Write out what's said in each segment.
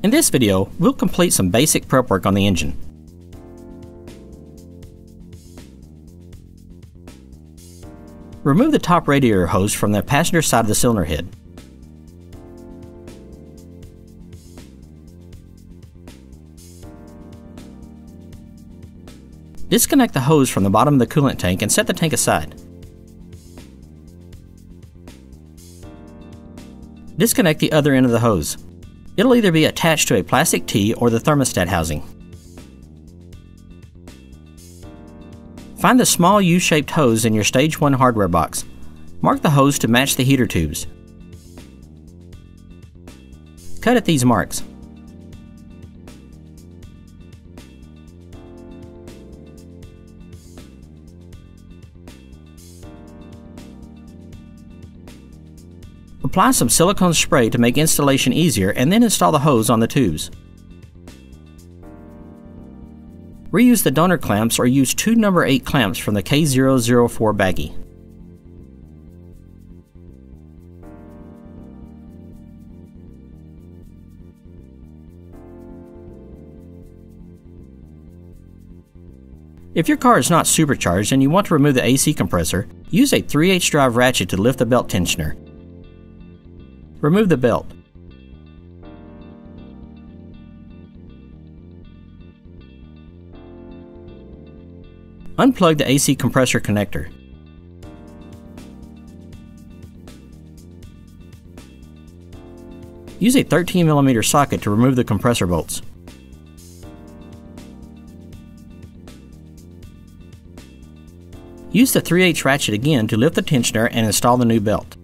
In this video, we'll complete some basic prep work on the engine. Remove the top radiator hose from the passenger side of the cylinder head. Disconnect the hose from the bottom of the coolant tank and set the tank aside. Disconnect the other end of the hose. It'll either be attached to a plastic T or the thermostat housing. Find the small U-shaped hose in your Stage 1 hardware box. Mark the hose to match the heater tubes. Cut at these marks. Apply some silicone spray to make installation easier and then install the hose on the tubes. Reuse the donor clamps or use two number 8 clamps from the K004 baggie. If your car is not supercharged and you want to remove the AC compressor, use a 3 8 drive ratchet to lift the belt tensioner. Remove the belt. Unplug the AC compressor connector. Use a 13mm socket to remove the compressor bolts. Use the 3H ratchet again to lift the tensioner and install the new belt.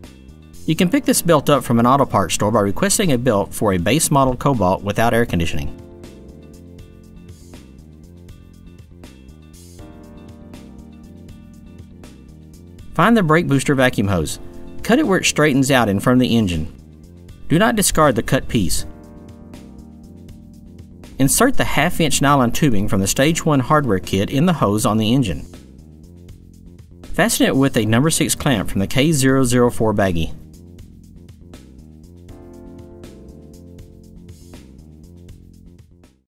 You can pick this belt up from an auto parts store by requesting a belt for a base model Cobalt without air conditioning. Find the brake booster vacuum hose. Cut it where it straightens out in front of the engine. Do not discard the cut piece. Insert the half inch nylon tubing from the Stage 1 hardware kit in the hose on the engine. Fasten it with a number 6 clamp from the K004 baggie.